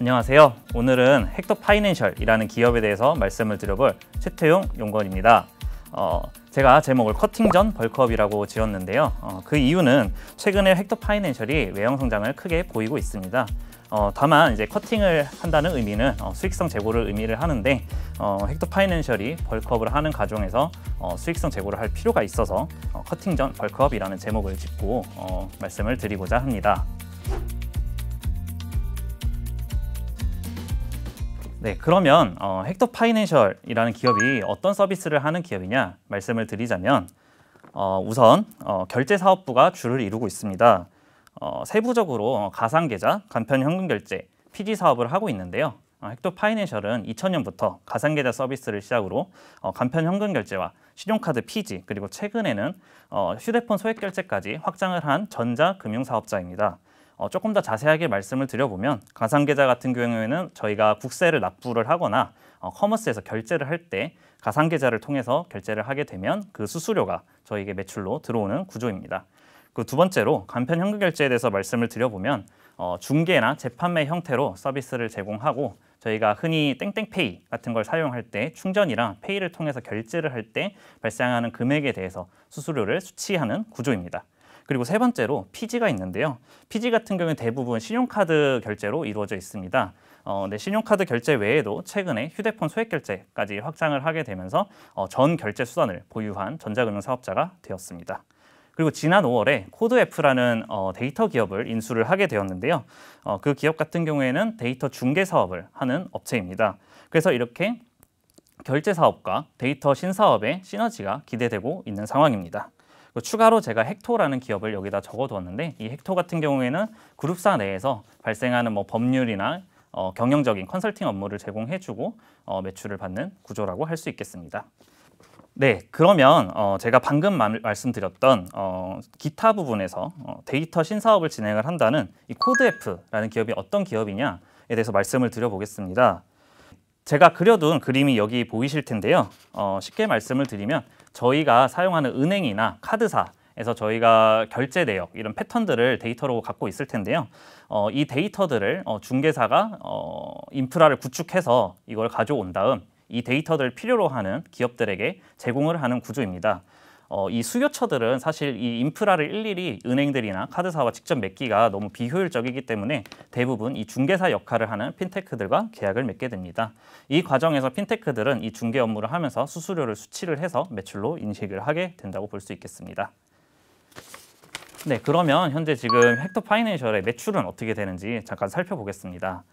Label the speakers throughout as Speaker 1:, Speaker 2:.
Speaker 1: 안녕하세요. 오늘은 헥토파이낸셜이라는 기업에 대해서 말씀을 드려볼 최태용 연구원입니다. 어, 제가 제목을 커팅전 bulk up이라고 지었는데요. 어, 그 이유는 최근에 헥토파이낸셜이 외형 성장을 크게 보이고 있습니다. 어, 다만 이제 커팅을 한다는 의미는 어, 수익성 제고를 의미를 하는데 어, 헥토파이낸셜이 bulk up을 하는 과정에서 어, 수익성 제고를 할 필요가 있어서 어, 커팅 전 bulk up이라는 제목을 짓고 어, 말씀을 드리고자 합니다. 네, 그러면 어, 헥터 파이낸셜이라는 기업이 어떤 서비스를 하는 기업이냐 말씀을 드리자면 어, 우선 어, 결제 사업부가 주를 이루고 있습니다. 어, 세부적으로 가상계좌, 간편 현금 결제, PG 사업을 하고 있는데요. 어, 헥토 파이낸셜은 2000년부터 가상계좌 서비스를 시작으로 어, 간편 현금 결제와 신용카드 PG 그리고 최근에는 어, 휴대폰 소액 결제까지 확장을 한 전자금융 사업자입니다. 어, 조금 더 자세하게 말씀을 드려보면 가상계좌 같은 경우에는 저희가 국세를 납부를 하거나 어, commerce에서 결제를 할 때 가상계좌를 통해서 결제를 하게 되면 그 수수료가 저희에게 매출로 들어오는 구조입니다. 그 두 번째로 간편 현금 결제에 대해서 말씀을 드려보면 어, 중개나 재판매 형태로 서비스를 제공하고 저희가 흔히 땡땡페이 같은 걸 사용할 때 충전이랑 페이를 통해서 결제를 할 때 발생하는 금액에 대해서 수수료를 수취하는 구조입니다. 그리고 세 번째로 PG가 있는데요. PG 같은 경우는 대부분 신용카드 결제로 이루어져 있습니다. 어, 네, 신용카드 결제 외에도 최근에 휴대폰 소액 결제까지 확장을 하게 되면서 어, 전 결제 수단을 보유한 전자금융 사업자가 되었습니다. 그리고 지난 5월에 코드F라는 어, 데이터 기업을 인수를 하게 되었는데요. 어, 그 기업 같은 경우에는 데이터 중개 사업을 하는 업체입니다. 그래서 이렇게 결제 사업과 데이터 신사업의 시너지가 기대되고 있는 상황입니다. 추가로 제가 헥토라는 기업을 여기다 적어두었는데 이 헥토 같은 경우에는 그룹사 내에서 발생하는 뭐 법률이나 어, 경영적인 컨설팅 업무를 제공해주고 어, 매출을 받는 구조라고 할 수 있겠습니다. 네, 그러면 어, 제가 방금 마, 말씀드렸던 어, 기타 부분에서 어, 데이터 신사업을 진행을 한다는 이 코드F라는 기업이 어떤 기업이냐에 대해서 말씀을 드려보겠습니다. 제가 그려둔 그림이 여기 보이실 텐데요. 어, 쉽게 말씀을 드리면 저희가 사용하는 은행이나 카드사에서 저희가 결제 내역 이런 패턴들을 데이터로 갖고 있을 텐데요. 어, 이 데이터들을 어, 중개사가 어, 인프라를 구축해서 이걸 가져온 다음 이 데이터들을 필요로 하는 기업들에게 제공을 하는 구조입니다. 어, 이 수요처들은 사실 이 인프라를 일일이 은행들이나 카드사와 직접 맺기가 너무 비효율적이기 때문에 대부분 이 중개사 역할을 하는 핀테크들과 계약을 맺게 됩니다. 이 과정에서 핀테크들은 이 중개 업무를 하면서 수수료를 수치를 해서 매출로 인식을 하게 된다고 볼 수 있겠습니다. 네, 그러면 현재 지금 헥터 파이낸셜의 매출은 어떻게 되는지 잠깐 살펴보겠습니다.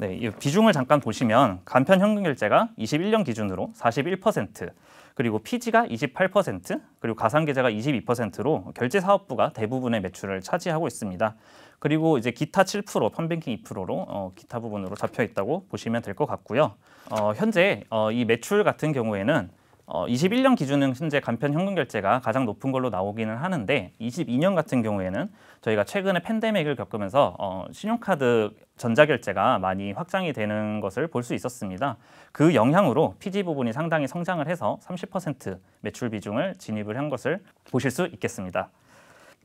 Speaker 1: 네, 이 비중을 잠깐 보시면 간편 현금 결제가 21년 기준으로 41%, 그리고 피지가 28%, 그리고 가상 계좌가 22%로 결제 사업부가 대부분의 매출을 차지하고 있습니다. 그리고 이제 기타 7%, 펀뱅킹 2%로 어, 기타 부분으로 잡혀 있다고 보시면 될 것 같고요. 어, 현재 어, 이 매출 같은 경우에는 어, 21년 기준은 현재 간편 현금 결제가 가장 높은 걸로 나오기는 하는데 22년 같은 경우에는 저희가 최근에 팬데믹을 겪으면서 어, 신용카드 전자결제가 많이 확장이 되는 것을 볼 수 있었습니다. 그 영향으로 PG 부분이 상당히 성장을 해서 30% 매출 비중을 진입을 한 것을 보실 수 있겠습니다.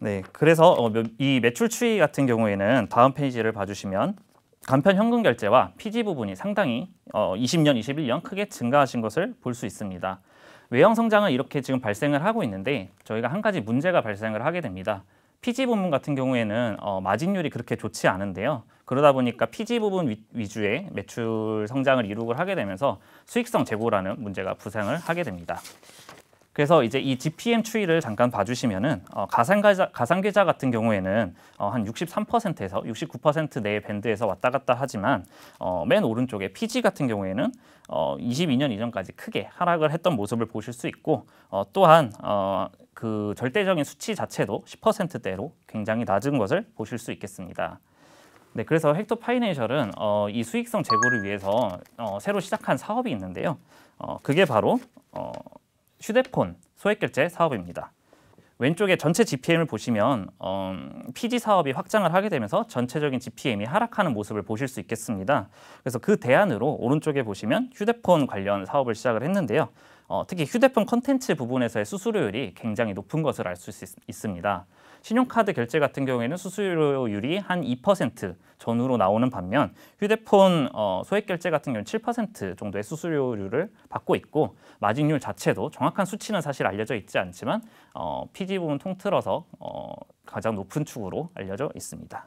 Speaker 1: 네, 그래서 어, 이 매출 추이 같은 경우에는 다음 페이지를 봐주시면 간편 현금 결제와 PG 부분이 상당히 어, 20년, 21년 크게 증가하신 것을 볼 수 있습니다. 외형 성장은 이렇게 지금 발생을 하고 있는데 저희가 한 가지 문제가 발생을 하게 됩니다. PG 부분 같은 경우에는 어, 마진율이 그렇게 좋지 않은데요. 그러다 보니까 PG 부분 위, 위주의 매출 성장을 이룩을 하게 되면서 수익성 제고라는 문제가 부상을 하게 됩니다. 그래서 이제 이 GPM 추이를 잠깐 봐주시면은 어, 가상계좌, 가상계좌 같은 경우에는 어, 한 63%에서 69% 내의 밴드에서 왔다 갔다 하지만 어, 맨 오른쪽에 PG 같은 경우에는 어, 22년 이전까지 크게 하락을 했던 모습을 보실 수 있고 어, 또한 어, 그 절대적인 수치 자체도 10%대로 굉장히 낮은 것을 보실 수 있겠습니다. 네, 그래서 헥토 파이낸셜은 어, 이 수익성 제고를 위해서 어, 새로 시작한 사업이 있는데요. 어, 그게 바로 어, 휴대폰 소액결제 사업입니다. 왼쪽에 전체 GPM을 보시면 어, PG 사업이 확장을 하게 되면서 전체적인 GPM이 하락하는 모습을 보실 수 있겠습니다. 그래서 그 대안으로 오른쪽에 보시면 휴대폰 관련 사업을 시작을 했는데요. 어, 특히 휴대폰 컨텐츠 부분에서의 수수료율이 굉장히 높은 것을 알 수 있습니다. 신용카드 결제 같은 경우에는 수수료율이 한 2% 전후로 나오는 반면 휴대폰 어, 소액 결제 같은 경우는 7% 정도의 수수료율을 받고 있고 마진율 자체도 정확한 수치는 사실 알려져 있지 않지만 어, PG 부분 통틀어서 어, 가장 높은 축으로 알려져 있습니다.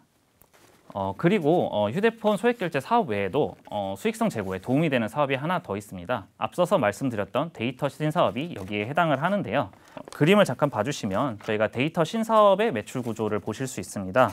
Speaker 1: 어, 그리고 어, 휴대폰 소액결제 사업 외에도 어, 수익성 제고에 도움이 되는 사업이 하나 더 있습니다. 앞서서 말씀드렸던 데이터 신 사업이 여기에 해당을 하는데요. 그림을 잠깐 봐주시면 저희가 데이터 신 사업의 매출 구조를 보실 수 있습니다.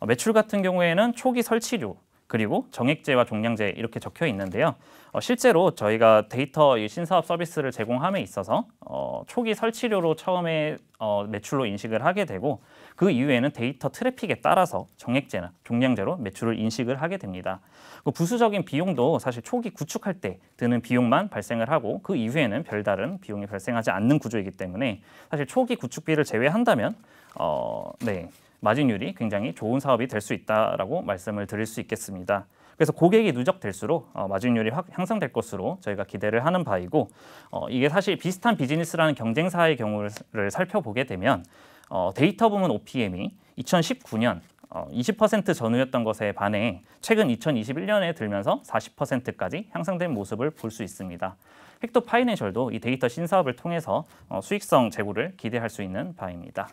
Speaker 1: 어, 매출 같은 경우에는 초기 설치료, 그리고 정액제와 종량제 이렇게 적혀 있는데요. 어, 실제로 저희가 데이터 신사업 서비스를 제공함에 있어서 어, 초기 설치료로 처음에 어, 매출로 인식을 하게 되고 그 이후에는 데이터 트래픽에 따라서 정액제나 종량제로 매출을 인식을 하게 됩니다. 그 부수적인 비용도 사실 초기 구축할 때 드는 비용만 발생을 하고 그 이후에는 별다른 비용이 발생하지 않는 구조이기 때문에 사실 초기 구축비를 제외한다면 어, 네. 마진율이 굉장히 좋은 사업이 될 수 있다라고 말씀을 드릴 수 있겠습니다. 그래서 고객이 누적될수록 어, 마진율이 확 향상될 것으로 저희가 기대를 하는 바이고 어, 이게 사실 비슷한 비즈니스라는 경쟁사의 경우를 살펴보게 되면 어, 데이터 부문 OPM이 2019년 어, 20% 전후였던 것에 반해 최근 2021년에 들면서 40%까지 향상된 모습을 볼 수 있습니다. 헥토파이낸셜도 이 데이터 신사업을 통해서 어, 수익성 제고를 기대할 수 있는 바입니다.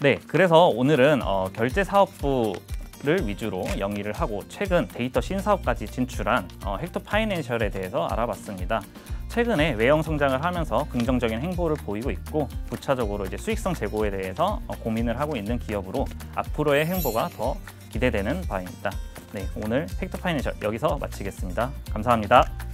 Speaker 1: 네, 그래서 오늘은 어, 결제 사업부 를 위주로 영위를 하고 최근 데이터 신사업까지 진출한 어, 헥토파이낸셜에 대해서 알아봤습니다. 최근에 외형 성장을 하면서 긍정적인 행보를 보이고 있고 부차적으로 이제 수익성 제고에 대해서 어, 고민을 하고 있는 기업으로 앞으로의 행보가 더 기대되는 바입니다. 네, 오늘 헥토 파이낸셜 여기서 마치겠습니다. 감사합니다.